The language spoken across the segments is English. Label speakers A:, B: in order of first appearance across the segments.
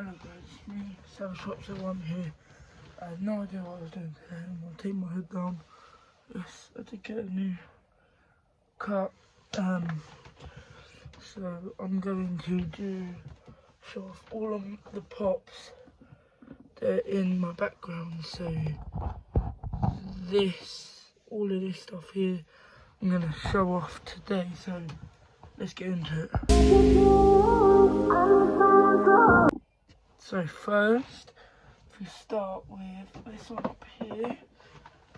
A: Hello guys, it's me, Savage Pops at one here. I had no idea what I was doing today. I'm gonna take my hood down. Yes, I did get a new cut. Um, so I'm going to do show off all of the pops that are in my background. So this, all of this stuff here, I'm gonna show off today. So let's get into it. So first, if we start with this one up here,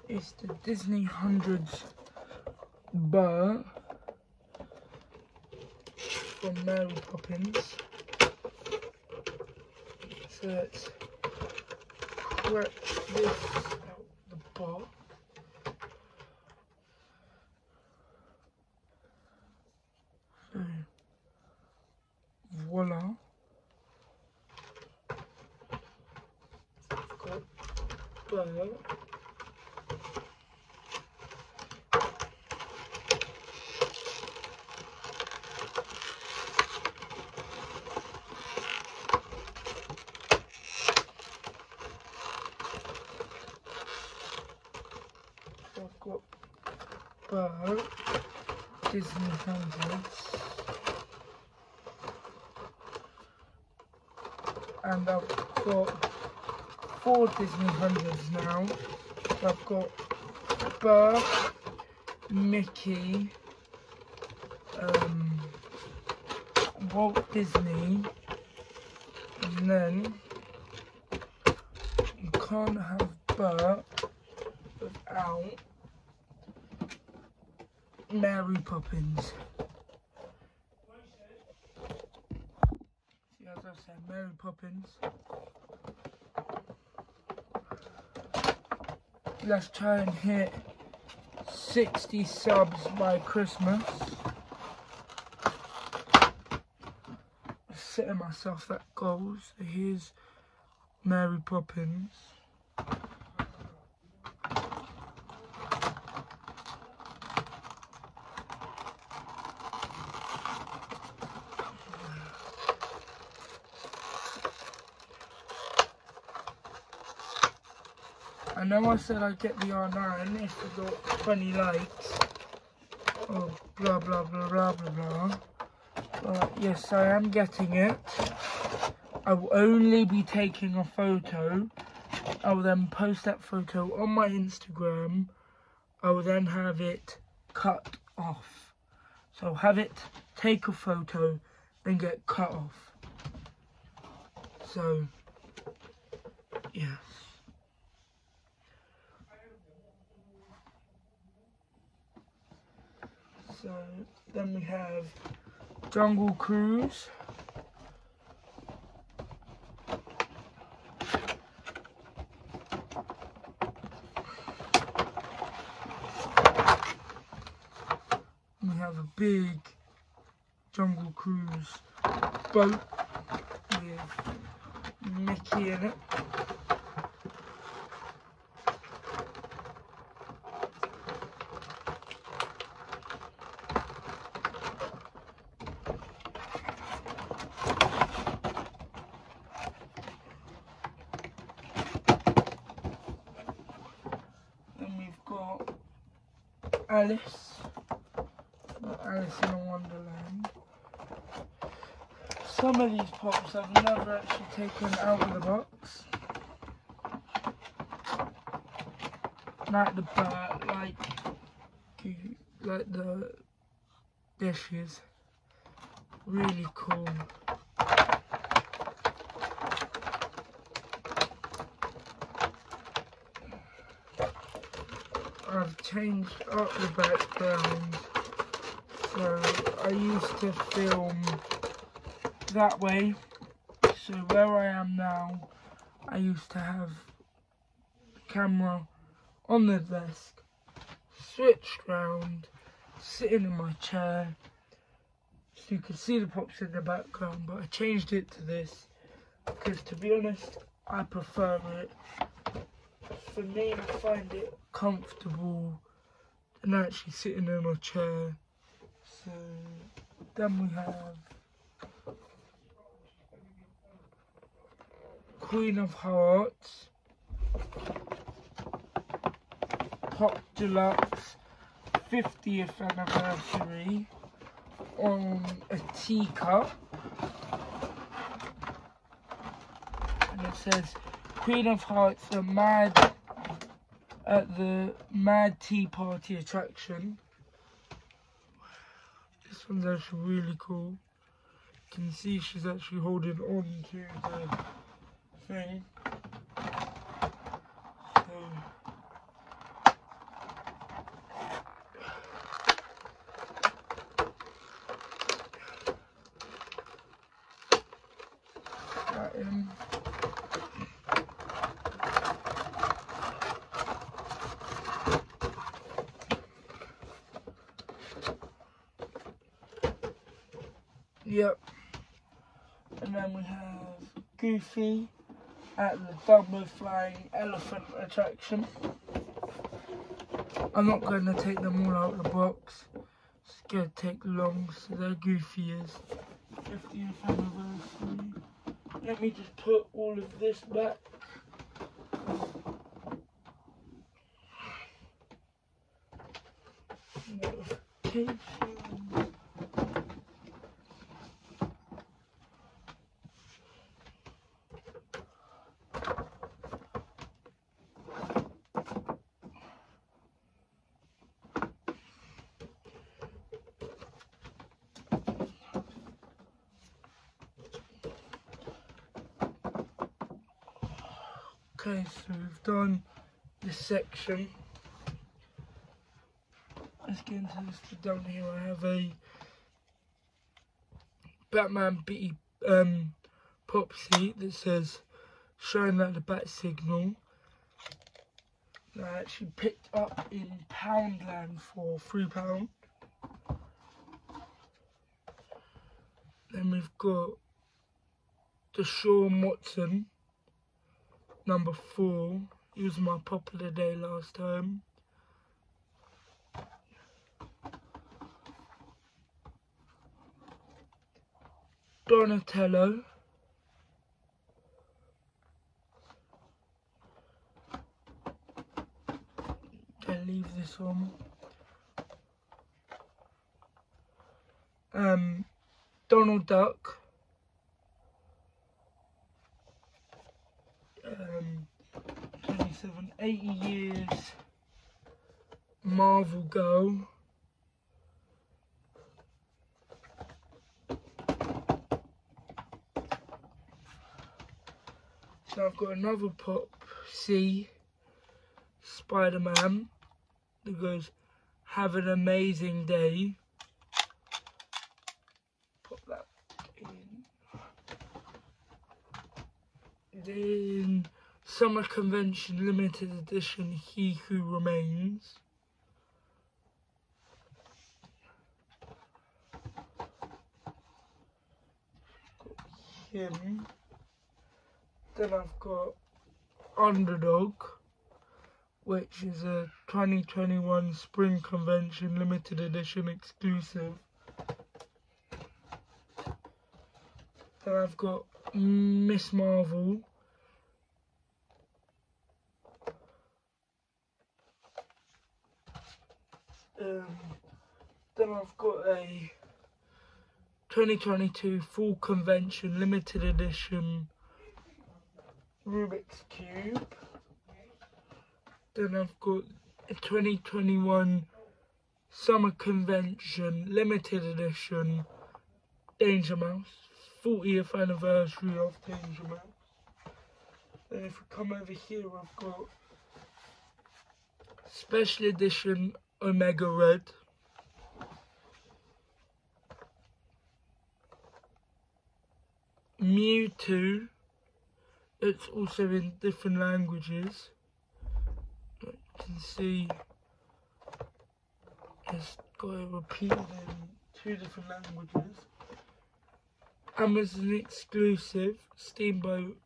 A: it's the Disney Hundreds Bert from Mary Poppins. So let's crack this out the box. So, voila. got Bert. So I've got Bert, Disney Hundreds, and I've got four Disney Hundreds now. I've got Bert, Mickey, um, Walt Disney, and then you can't have Bert without Mary Poppins. See, as I said, Mary Poppins. Let's try and hit 60 subs by Christmas. Setting myself that goal. So here's Mary Poppins. Know I said I'd get the R9 if we got 20 likes. Oh, blah, blah, blah, blah, blah, blah. But yes, I am getting it. I will only be taking a photo. I will then post that photo on my Instagram. I will then have it cut off. So have it, take a photo, then get cut off. So, yes. So then we have Jungle Cruise. We have a big Jungle Cruise boat with Mickey in it. Then we've got Alice, Alice in Wonderland. Some of these pops I've never actually taken out of the box. Like the bird, like, like the dishes. Really cool. I've changed up the background. So I used to film that way. So where I am now, I used to have the camera on the desk, switched round, sitting in my chair. So you can see the pops in the background, but I changed it to this because to be honest, I prefer it for me, I find it comfortable than actually sitting in a chair. So then we have Queen of Hearts, Pop Deluxe 50th anniversary on a teacup. And it says Queen of Hearts, the mad at the Mad Tea Party attraction. This one's actually really cool. You can see she's actually holding on to the thing. Yep. And then we have Goofy at the Dumbo Flying Elephant attraction. I'm not going to take them all out of the box. It's going to take long, so there Goofy is. 50th anniversary. Let me just put all of this back. Notification. Okay, so we've done this section. Let's get into this. Down here I have a Batman Bitty um, pop seat that says showing that the bat signal. That I actually picked up in Poundland for £3. Then we've got the Sean Watson number four. He was my popular day last time. Donatello. I leave this on. Um, Donald Duck. um, 27, 80 years Marvel Girl. So I've got another pop C Spider-Man that goes, have an amazing day. Pop that in Summer Convention Limited Edition He Who Remains. Him. Then I've got Underdog, which is a 2021 Spring Convention Limited Edition exclusive. Then I've got Miss Marvel, Um, then I've got a 2022 full convention limited edition Rubik's Cube. Then I've got a 2021 Summer Convention limited edition Danger Mouse. 40th anniversary of Danger Mouse. Then if we come over here, I've got special edition Omega Red. Mewtwo. It's also in different languages. You can see it's got it repeated in two different languages. Amazon exclusive Steamboat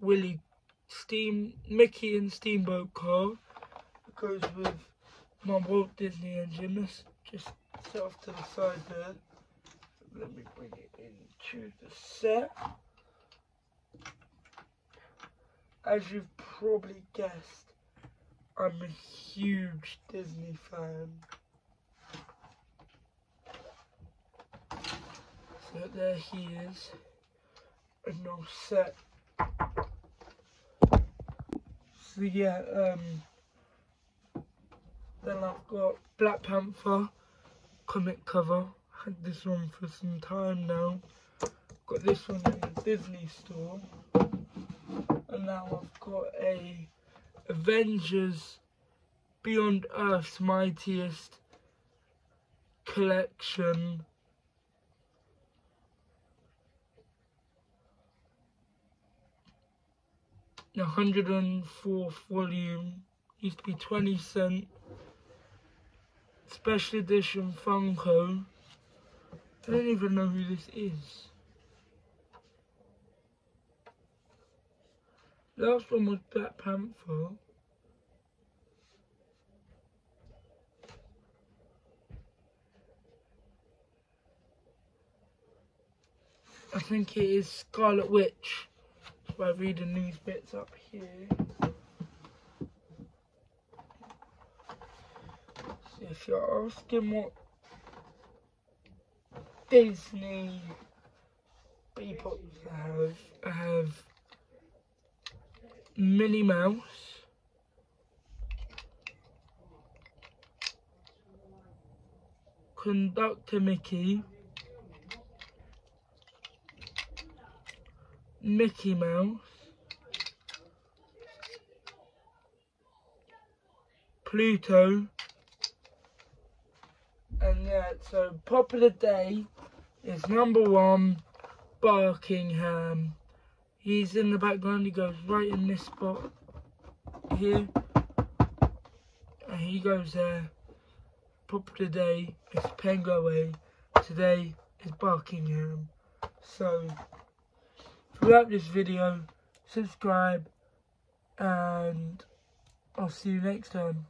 A: Willie Steam Mickey and Steamboat car. It goes with my Walt Disney engine. Let's just set off to the side there. Let me bring it into the set. as you've probably guessed, I'm a huge Disney fan. So there he is, and now set. So yeah, um, then I've got Black Panther comic cover. Had this one for some time now. Got this one in the Disney store. And now I've got a Avengers Beyond Earth's Mightiest collection. The 104th volume used to be 20 cent special edition Funko. I don't even know who this is. Last one was Black Panther. I think it is Scarlet Witch. By reading these bits up here. So if you're asking what Disney people have, have Minnie Mouse. Conductor Mickey. Mickey Mouse. Pluto. So pop of the day is number one, Barkingham. He's in the background, he goes right in this spot here. And he goes there. Pop of the day is Penguin. Today is Barkingham. So, throughout this video, subscribe, and I'll see you next time.